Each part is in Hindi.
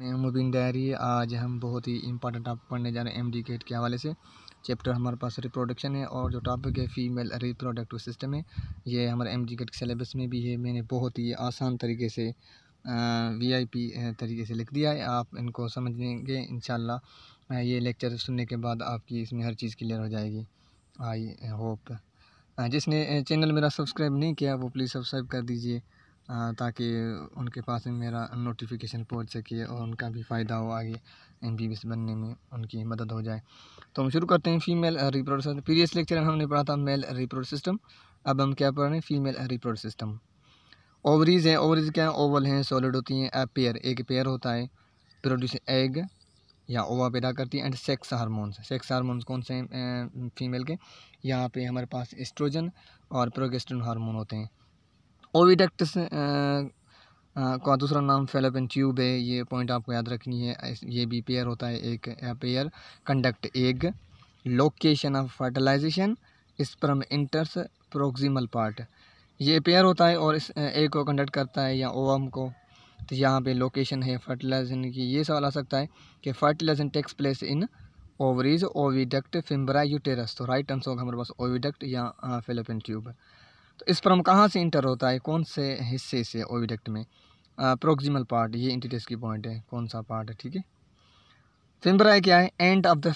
मैं मुबीन डायरी, आज हम बहुत ही इंपॉर्टेंट टॉपिक पढ़ने जा रहे हैं एम डी गेट के हवाले से। चैप्टर हमारे पास रिप्रोडक्शन है और जो टॉपिक है फीमेल रिप्रोडक्टिव सिस्टम है, ये हमारे एम डी गेट के सिलेबस में भी है। मैंने बहुत ही आसान तरीके से वी आई पी तरीके से लिख दिया है। आप इनको समझेंगे इन ये लेक्चर सुनने के बाद आपकी इसमें हर चीज़ क्लियर हो जाएगी। आई होप जिसने चैनल मेरा सब्सक्राइब नहीं किया, वो प्लीज़ सब्सक्राइब कर दीजिए। ताकि उनके पास मेरा नोटिफिकेशन पहुँच सके और उनका भी फ़ायदा हो आगे एम बी बी बनने में उनकी मदद हो जाए। तो हम शुरू करते हैं female reproductive system previous lecture में हमने पढ़ा था मेल रिप्रोड सिस्टम अब हम क्या पढ़ रहे हैं? फीमेल रिप्रोड सिस्टम ओवरीज हैं। ओवरीज क्या है? ओवल हैं सॉलिड होती हैं ए पेयर एक पेयर होता है। प्रोड्यूस एग या ओवा पैदा करती है। And sex hormones sex hormones कौन से हैं? फीमेल के। यहाँ पे हमारे पास एस्ट्रोजन और प्रोगेस्ट्रोन हार्मोन होते हैं। ओविडक्ट्स का दूसरा नाम फेलोपिन ट्यूब है, ये पॉइंट आपको याद रखनी है। ये भी पेयर होता है, एक pair conduct egg location of fertilisation sperm enters proximal part ये पेयर होता है और इस एग को कंडक्ट करता है या ओवम को। तो यहाँ पे लोकेशन है फर्टिलाइजेशन की। ये सवाल आ सकता है कि fertilization takes place in ovaries oviduct fimbria uterus तो राइट आंसर होगा हमारे पास ओविडक्ट या फेलोपिन ट्यूब तो इस पर हम कहाँ से इंटर होता है? कौन से हिस्से से ओविडक्ट में? प्रोक्सिमल पार्ट ये इंटीटेस की पॉइंट है। कौन सा पार्ट है? ठीक है। फिम्बराई क्या है? End of the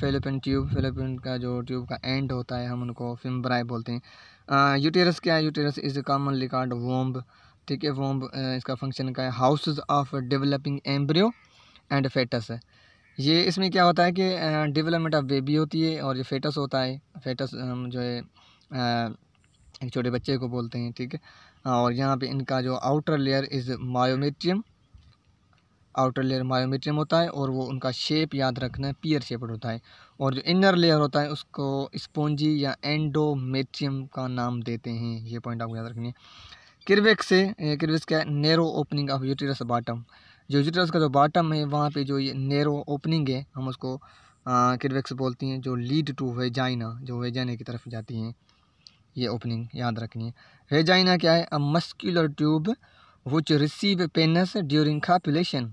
fallopian tube fallopian का जो ट्यूब का एंड होता है, हम उनको फिम्बराई बोलते हैं। यूटेरस क्या है? Uterus is commonly called womb ठीक है? वोम्ब इसका फ़ंक्शन का है? Houses of developing embryo and foetus है। ये इसमें क्या होता है कि डेवलपमेंट ऑफ़ बेबी होती है और ये फेटस होता है। फेटस जो है एक छोटे बच्चे को बोलते हैं, ठीक है? और यहाँ पे इनका जो outer layer is myometrium outer layer myometrium होता है और वो उनका शेप याद रखना है पियर शेपड होता है। और जो इनर लेयर होता है, उसको स्पोंजी या एंडोमेट्रियम का नाम देते हैं। ये पॉइंट आपको याद रखनी है। किरवेक्स से किरवेक्स क्या है narrow opening of uterus bottom जो यूटिरस का जो बॉटम है, वहाँ पे जो ये नेरो ओपनिंग है, हम उसको किरवेक्स बोलती हैं, जो लीड टू वेजाइना जो वेजाइना की तरफ़ जाती हैं। ये ओपनिंग याद रखनी है। वेजाइना क्या है? A muscular tube which receive penis during copulation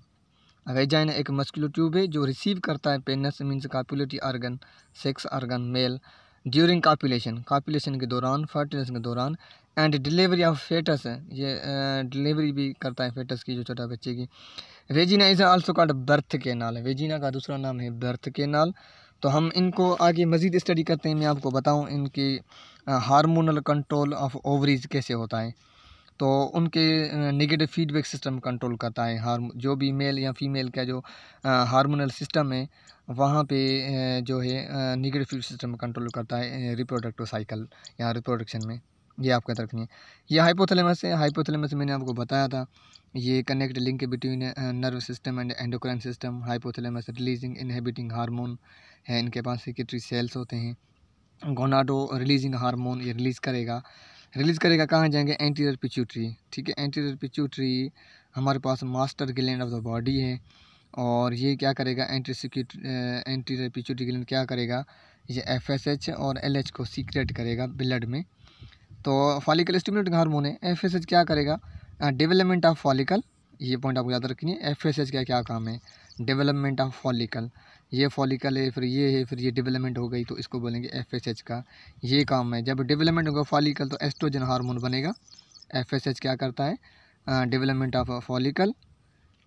vagina एक मस्कुलर ट्यूब है जो रिसीव करता है penis means copulatory organ sex organ male during copulation copulation के दौरान फर्टिलेशन के दौरान एंड डिलीवरी ऑफ़ फेटस ये डिलीवरी भी करता है फेटस की, जो छोटा बच्चे की। Vagina is also called birth canal vagina का दूसरा नाम है बर्थ केनाल तो हम इनको आगे मज़ीद स्टडी करते हैं। मैं आपको बताऊँ इनकी हार्मोनल कंट्रोल ऑफ़ ओवरीज कैसे होता है? तो उनके नेगेटिव फीडबैक सिस्टम कंट्रोल करता है हार जो भी मेल या फीमेल का जो हार्मोनल सिस्टम है, वहाँ पे जो है नेगेटिव फ़ीड सिस्टम कंट्रोल करता है रिप्रोडक्टिव साइकिल या रिप्रोडक्शन में। ये आपको याद रखनी है। ये हाइपोथैलेमस है। हाइपोथैलेमस मैंने आपको बताया था। ये connect link between nerve system and endocrine system hypothalamus releasing inhibiting hormone है। इनके पास सिकेटरी सेल्स होते हैं। गोनाडो रिलीजिंग हार्मोन ये रिलीज़ करेगा। रिलीज़ करेगा कहाँ जाएँगे? एंटीरियर पिच्यूटरी ठीक है एंटीरियर पिच्यूटरी हमारे पास master gland of the body है और ये क्या करेगा? Anti secrete anterior pituitary gland क्या करेगा? ये एफ़ एस एच और एल एच को सीक्रेट करेगा ब्लड में। तो फॉलिकल स्टिमुलेटिंग हार्मोन है। एफ़ एस एच क्या करेगा? डेवलपमेंट ऑफ़ फॉलिकल ये पॉइंट आपको याद रखनी है। एफ़ का क्या काम है? डेवलपमेंट ऑफ़ फॉलिकल ये फॉलिकल है, फिर ये है, फिर ये डेवलपमेंट हो गई तो इसको बोलेंगे एफ़ एस एच का ये काम है। जब डेवलपमेंट होगा फॉलिकल तो एस्ट्रोजन हार्मोन बनेगा। एफ़ एस एच क्या करता है? Development of follicle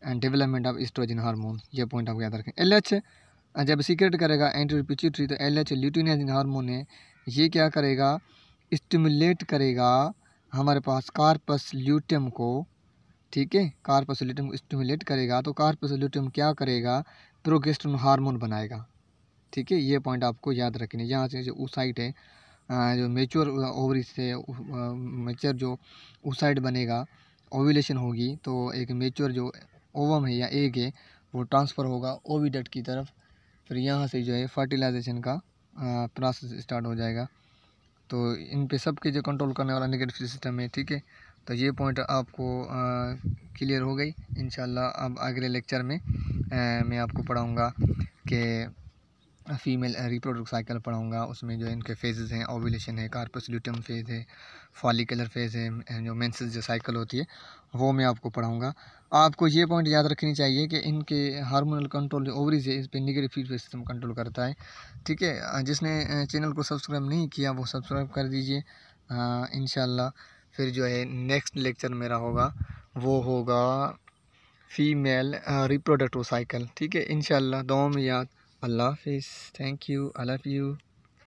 and development of oestrogen hormone ये पॉइंट आपको याद रखें। एल एच जब सीक्रेट करेगा एंटी तो एल एच ल्यूटिनाइजिंग हार्मोन है। ये क्या करेगा? स्टिमुलेट करेगा हमारे पास कार्पस ल्यूटियम को ठीक है? कार्पस ल्यूटियम स्टिमुलेट करेगा तो कार्पस ल्यूटियम क्या करेगा? प्रोगेस्ट्रोन हार्मोन बनाएगा। ठीक है? ये पॉइंट आपको याद रखनी यहाँ से जो ऊसाइट है जो मेच्योर ओवरी से मेच्योर जो ऊसाइड बनेगा ओविलेशन होगी तो एक मेच्योर जो ओवम है या एग है, वो ट्रांसफ़र होगा ओविडट की तरफ़। फिर यहाँ से जो है फर्टिलाइजेशन का प्रोसेस स्टार्ट हो जाएगा। तो इन पे सब के जो कंट्रोल करने वाला नेगेटिव सिस्टम है, ठीक है? तो ये पॉइंट आपको क्लियर हो गई। इन अब अगले लेक्चर में आ, मैं आपको पढ़ाऊँगा कि फ़ीमेल रिप्रोडक्ट साइकिल पढ़ाऊँगा। उसमें जो इनके फेजेस हैं ओवुलेशन है कार्पस ल्यूटम फ़ेज़ है फॉलिकलर फ़ेज़ है जो मेंसेस जो साइकिल होती है वो मैं आपको पढ़ाऊँगा। आपको ये पॉइंट याद रखनी चाहिए कि इनके हार्मोनल कंट्रोल जो ओवरीज है इस पर निगेटिव फीडबैक सिस्टम कंट्रोल करता है। ठीक है? जिसने चैनल को सब्सक्राइब नहीं किया वो सब्सक्राइब कर दीजिए। इन फिर जो है नेक्स्ट लेक्चर मेरा होगा, वो होगा फीमेल रिप्रोडक्टिव साइकिल ठीक है? इन दुआ में याद। अल्लाह हाफि thank you I love you.